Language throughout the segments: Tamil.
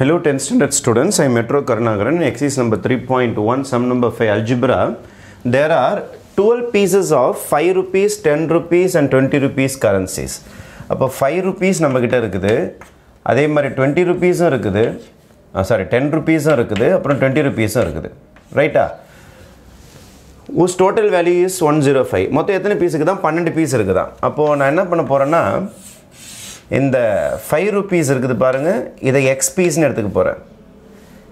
Hello 10th standard students, I am Metro Karnagaran, exercise number 3.1, sum number 5 algebra. There are 12 pieces of 5 rupees, 10 rupees and 20 rupees currencies. அப்போ ஃபைவ் ருபீஸ் நம்மக்கிட்ட இருக்குது. அதே மாதிரி டுவெண்ட்டி ருபீஸும் இருக்குது. சாரி டென் ருபீஸும் இருக்குது. அப்புறம் டுவெண்ட்டி ருபீஸும் இருக்குது. ரைட்டா உஸ் total value is one zero five மொத்தம் எத்தனை பீஸுக்கு தான்? பன்னெண்டு பீஸ் இருக்குதா அப்போது நான் என்ன பண்ண போகிறேன்னா இந்த ஃபைவ் ருபீஸ் இருக்குது பாருங்கள் இதை எக்ஸ் பீஸ்னு எடுத்துக்க போகிறேன்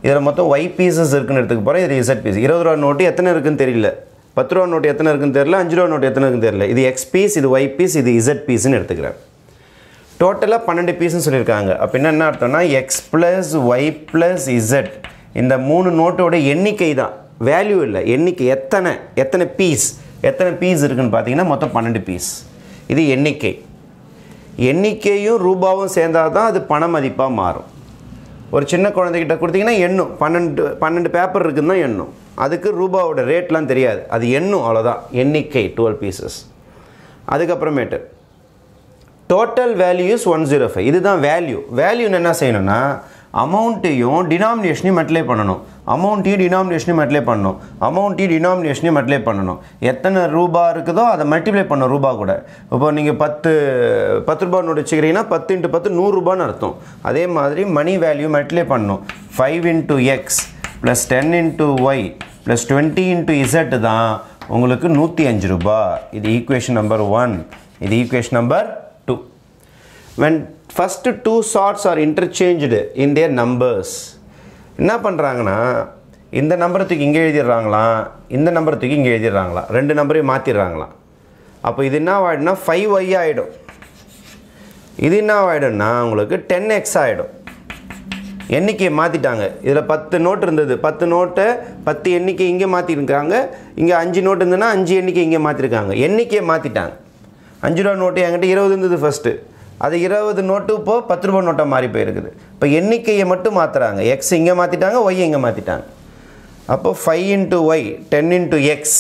இதில் மொத்தம் ஒய் பீசஸ் இருக்குன்னு எடுத்துக்க போகிறேன் இது இசட் பீஸ் இருபது ரூபா நோட்டு எத்தனை இருக்குன்னு தெரியல. பத்து ரூபா நோட்டு எத்தனை இருக்குன்னு தெரியல. அஞ்சு ரூபா நோட்டு எத்தனை இருக்குன்னு தெரியல. இது எக்ஸ் பீஸ் இது ஒய் பீஸ் இது இசட் பீஸ்னு எடுத்துக்கிறேன். டோட்டலாக பன்னெண்டு பீஸ்னு சொல்லியிருக்காங்க. அப்போ என்ன அர்த்தம்னா X plus Y plus Z இந்த மூணு நோட்டோட எண்ணிக்கை தான். வேல்யூ இல்லை. எண்ணிக்கை எத்தனை? எத்தனை பீஸ் எத்தனை பீஸ் இருக்குதுன்னு பார்த்தீங்கன்னா மொத்தம் பன்னெண்டு பீஸ் இது எண்ணிக்கை. எண்ணிக்கையும் ரூபாவும் சேர்ந்தால் தான் அது பண மதிப்பாக மாறும். ஒரு சின்ன குழந்தைகிட்ட கொடுத்தீங்கன்னா எண்ணும். பன்னெண்டு பன்னெண்டு பேப்பர் இருக்குதுன்னா எண்ணும். அதுக்கு ரூபாவோட ரேட்லாம் தெரியாது. அது எண்ணும் அவ்வளோதான் எண்ணிக்கை டுவெல் பீசஸ் அதுக்கப்புறமேட்டு total values one zero five இதுதான் வேல்யூ வேல்யூன்னு என்ன செய்யணும்னா அமௌண்ட்டையும் டினாமினேஷனையும் மல்டிப்ளை பண்ணணும். அமௌண்ட்டையும் டினாமினேஷனையும் மல்டிப்ளை பண்ணணும். அமௌண்ட்டையும் டினாமினேஷனையும் மல்டிப்ளை பண்ணணும். எத்தனை ரூபா இருக்குதோ அதை மல்டிப்ளை பண்ணணும் ரூபா கூட. இப்போ நீங்கள் பத்து பத்து ரூபா நோட் வச்சுக்கிறீங்கன்னா பத்து இன்ட்டு பத்து நூறுரூபான்னு அர்த்தம். அதே மாதிரி மணி வேல்யூ மல்டிப்ளை பண்ணணும். Five into X plus ten into Y plus twenty into Z தான் உங்களுக்கு நூற்றி அஞ்சு ரூபா. இது ஈக்குவேஷன் நம்பர் ஒன் இது equation number two when first two sorts are interchange in their numbers என்ன பண்ணுறாங்கன்னா இந்த நம்பரை தூக்கி இங்கே எழுதிடுறாங்களாம் இந்த நம்பரை தூக்கி இங்கே எழுதிடுறாங்களாம் ரெண்டு நம்பரையும் மாற்றிடுறாங்களாம் அப்போ இது என்ன ஆகிடும்னா ஃபைவ் ஒய் ஆகிடும் இது என்ன ஆகிடும்னா உங்களுக்கு டென் எக்ஸ் ஆகிடும் எண்ணிக்கையை மாற்றிட்டாங்க இதில் பத்து நோட்டு இருந்தது. பத்து நோட்டை பத்து எண்ணிக்கை இங்கே மாற்றிருக்காங்க இங்கே அஞ்சு நோட்டு இருந்ததுன்னா அஞ்சு எண்ணிக்கை இங்கே மாற்றிருக்காங்க எண்ணிக்கையை மாற்றிட்டாங்க அஞ்சு ரூபா நோட்டு என்கிட்ட இருபது இருந்தது ஃபஸ்ட்டு அது இருபது நோட்டு இப்போது பத்து ரூபா நோட்டாக மாறி போயிருக்குது. இப்போ எண்ணிக்கையை மட்டும் மாற்றுறாங்க எக்ஸ் இங்கே மாற்றிட்டாங்க ஒய் இங்கே மாற்றிட்டாங்க அப்போ five into Y ten into X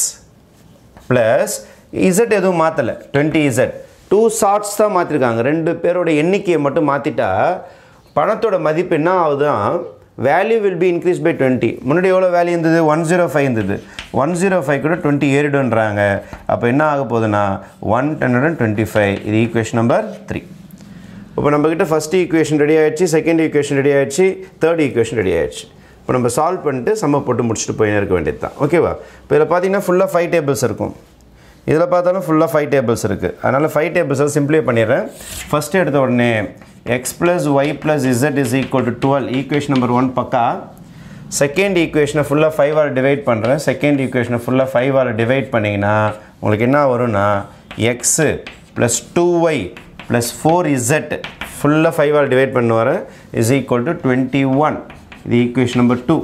plus Z எதுவும் மாற்றலை டுவெண்ட்டி இசட் டூ ஷார்ட்ஸ் தான் மாற்றிருக்காங்க ரெண்டு பேரோட எண்ணிக்கையை மட்டும் மாற்றிட்டா பணத்தோட மதிப்பு என்ன ஆகுதுதான் value will be increase by twenty முன்னாடி எவ்வளோ வேல்யூ இருந்தது? ஒன் ஜீரோ ஃபைவ் இருந்தது. ஒன் ஜீரோ ஃபைவ் கூட டுவெண்ட்டி ஏறிடுன்றாங்க அப்போ என்ன ஆக போகுதுன்னா one hundred and twenty five இது ஈக்குவேஷன் நம்பர் த்ரீ இப்போ நம்மக்கிட்ட ஃபஸ்ட் ஈக்குவேஷன் ரெடி ஆயிடுச்சு செகண்ட் ஈக்குவேஷன் ரெடி ஆயிடுச்சு தேர்ட் ஈக்குவேஷன் ரெடி ஆயிடுச்சு. இப்போ நம்ம சால்வ் பண்ணிட்டு சம்ம போட்டு முடிச்சுட்டு போயினே இருக்க வேண்டியது தான் ஓகேவா இப்போ இதில் பார்த்தீங்கன்னா ஃபுல்லாக ஃபைவ் டேபிள்ஸ் இருக்கும். இதில் பார்த்தாலும் ஃபுல்லாக ஃபைவ் டேபிள்ஸ் இருக்குது அதனால் ஃபைவ் டேபிள்ஸை சிம்பிளை பண்ணிடுறேன். ஃபஸ்ட்டு எடுத்த உடனே x plus y plus z is equal to twelve equation number one பக்கா? செகண்ட் ஈக்குவேஷனை ஃபுல்லாக ஃபைவ் ஆர் டிவைட் பண்ணுறேன் செகண்ட் ஈக்குவேஷனை ஃபுல்லாக ஃபைவ் ஆர் டிவைட் பண்ணிங்கன்னா உங்களுக்கு என்ன வரும்னா x plus two y plus four z ஃபுல்லாக ஃபைவால் டிவைட் பண்ணுவார். Is equal to twenty one இது equation number two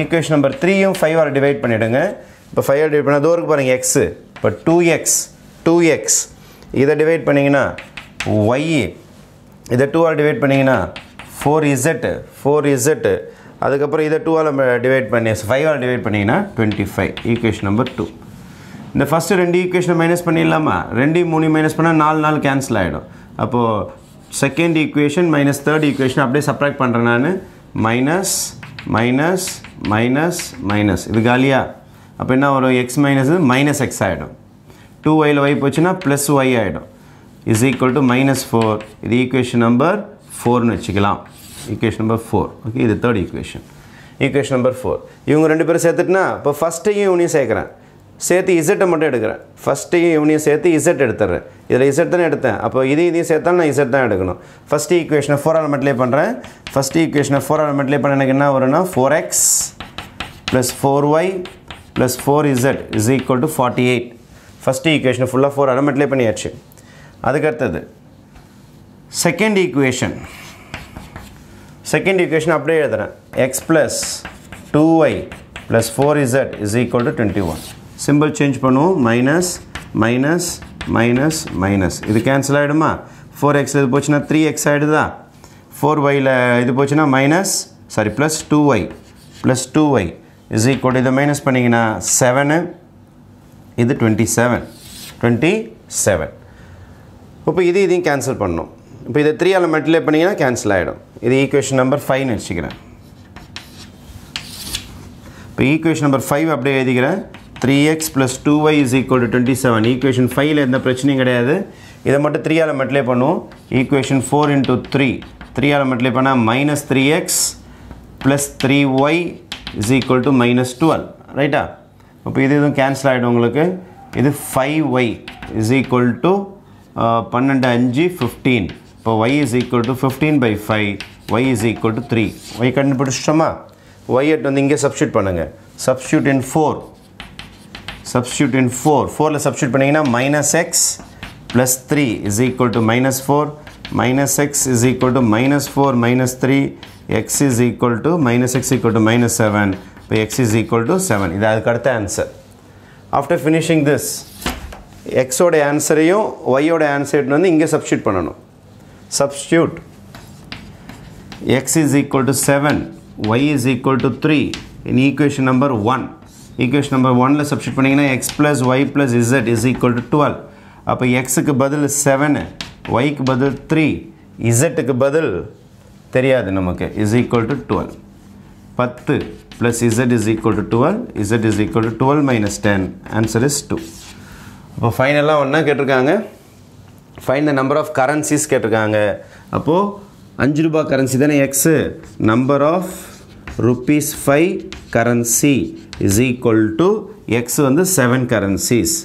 equation number த்ரீயும் ஃபைவால் டிவைட் பண்ணிவிடுங்க இப்போ ஃபைவால் டிவைட் பண்ணால் தூரம் பாருங்கள் எக்ஸு இப்போ டூ எக்ஸ் டூ எக்ஸ் இதை டிவைட் பண்ணிங்கன்னா ஒய் இதை டூவால் டிவைட் பண்ணிங்கன்னா ஃபோர் இசட்டு ஃபோர் இசட்டு அதுக்கப்புறம் இதை டூவால் டிவைட் பண்ணி ஃபைவால் டிவைட் பண்ணிங்கன்னா twenty five equation number two இந்த ஃபஸ்ட்டு ரெண்டு ஈக்குவேஷனை மைனஸ் பண்ணிடலாமா? ரெண்டு மூணு மைனஸ் பண்ணால் நாலு நாள் கேன்சல் ஆகிடும் அப்போது second equation minus third equation அப்படியே சப்ராக்ட் பண்ணுறேன் நான். மைனஸ் மைனஸ் மைனஸ் மைனஸ் இது காலியா? அப்போ என்ன வரும்? எக்ஸ் மைனஸ் மைனஸ் எக்ஸ் ஆகிடும் டூ ஒயில் ஒய் போச்சுன்னா ப்ளஸ் ஒய் ஆகிடும் is equal to minus four இது ஈக்குவேஷன் நம்பர் ஃபோர்னு வச்சுக்கலாம். ஈக்குவேஷன் நம்பர் ஃபோர் ஓகே இது third equation equation number four இவங்க ரெண்டு பேரும் சேர்த்துட்டுனா இப்போ ஃபஸ்ட்டையும் இவனையும் சேர்க்குறேன். சேர்த்து இசட்டை மட்டும் எடுக்கிறேன். ஃபஸ்ட்டையும் இவனையும் சேர்த்து இசட் எடுத்துறேன் இதில் இசட் தானே எடுத்தேன். அப்போ இது இதையும் சேர்த்தாலும் நான் இசட் தான் எடுக்கணும். ஃபஸ்ட் ஈக்குவேஷனை ஃபோர் ஆல்மெண்ட்லே பண்ணுறேன் ஃபஸ்ட் ஈக்குவேஷனை ஃபோர் ஆல்மெண்ட்லே பண்ண எனக்கு என்ன வரும்னா four X plus four Y plus four Z is equal to forty eight first ஈக்குவேஷனை ஃபுல்லாக ஃபோர் ஆல்மெண்ட்லே பண்ணியாச்சு. அதுக்கடுத்தது செகண்ட் ஈக்குவேஷன் செகண்ட் ஈக்குவேஷன் அப்படியே எழுதுகிறேன் X plus two Y plus four Z is equal to twenty one simple change பண்ணுவோம் மைனஸ் மைனஸ் மைனஸ் மைனஸ் இது கேன்சல் ஆகிடுமா ஃபோர் எக்ஸ் இது போச்சுன்னா த்ரீ எக்ஸ் ஆகிடுதா ஃபோர் ஒயில் இது போச்சுன்னா minus sorry plus two Y plus two Y is equal இதை மைனஸ் பண்ணிங்கன்னா செவனு இது டுவெண்ட்டி செவன் டுவெண்ட்டி செவன் இப்போ இது இதையும் கேன்சல் பண்ணணும் இப்போ இதை த்ரீ ஆல் மல்டிப்ளை பண்ணிங்கன்னா கேன்சல் ஆகிடும் இது ஈக்குவேஷன் நம்பர் ஃபைவ்னு வச்சுக்கிறேன். இப்போ ஈக்குவேஷன் நம்பர் ஃபைவ் அப்படியே எழுதிக்கிறேன். Three X plus two Y is equal to twenty seven equation ஃபைவ்ல எந்த பிரச்சனையும் கிடையாது. இதை மட்டும் த்ரீயால் மல்டிப்ளை பண்ணுவோம். ஈக்குவேஷன் ஃபோர் இன்ட்டு த்ரீ த்ரீயால் மல்டிப்ளை பண்ணால் minus three X plus three Y is equal to minus twelve ரைட்டா இப்போ இது எதுவும் கேன்சல் ஆகிடும் உங்களுக்கு? இது five Y is equal to பன்னெண்டு அஞ்சு ஃபிஃப்டீன் இப்போ Y is equal to fifteen by five Y is equal to three Y கண்டுபிடிச்சிட்டோமா? Y எட் வந்து இங்கே சப்ஸ்டியூட் பண்ணுங்கள் substitute in four substitute in four ஃபோரில் சப்ஸ்டியூட் பண்ணிங்கன்னா minus X plus three is equal to minus four minus X is equal to minus four minus three X is equal to minus X equal to minus seven இப்போ X is equal to seven இது அதுக்கு அடுத்த ஆன்சர் ஆஃப்டர் ஃபினிஷிங் திஸ் எக்ஸோட ஆன்சரையும் ஒய்யோட ஆன்சர் வந்து இங்கே சப்ஸ்டியூட் பண்ணணும். Substitute x is equal to 7 y is equal to 3 in equation number 1 equation number 1ல substitute பண்ணிங்கன்னா x plus y plus z is equal to 12 அப்போ xக்கு பதில் 7 yக்கு பதில் 3 zக்கு பதில் தெரியாது நமக்கு. is equal to 12 10 plus z is equal to 12 z is equal to 12 minus 10 answer is 2 அப்போ ஃபைனலாக ஒன்றா கேட்டிருக்காங்க. Find the number of currencies கேட்டிருக்காங்க. அப்போது அஞ்சு ரூபா கரன்சி தானே X number of rupees five currency is equal to X வந்து செவன் கரன்சிஸ்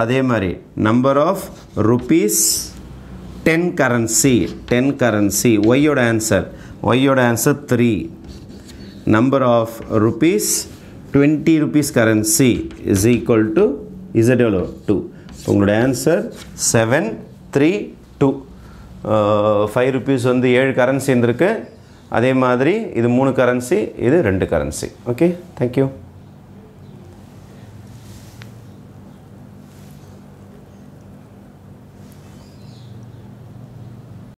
அதே மாதிரி number of rupees ten currency ten currency ஒய்யோட ஆன்சர் ஒய்யோட answer three number of rupees twenty rupees currency is equal to Z எவ்வளோ டூ உங்களோட answer seven three two five rupees வந்து ஏழு கரன்சி இருந்திருக்கு. அதே மாதிரி இது மூணு கரன்சி இது ரெண்டு கரன்சி ஓகே தேங்க்யூ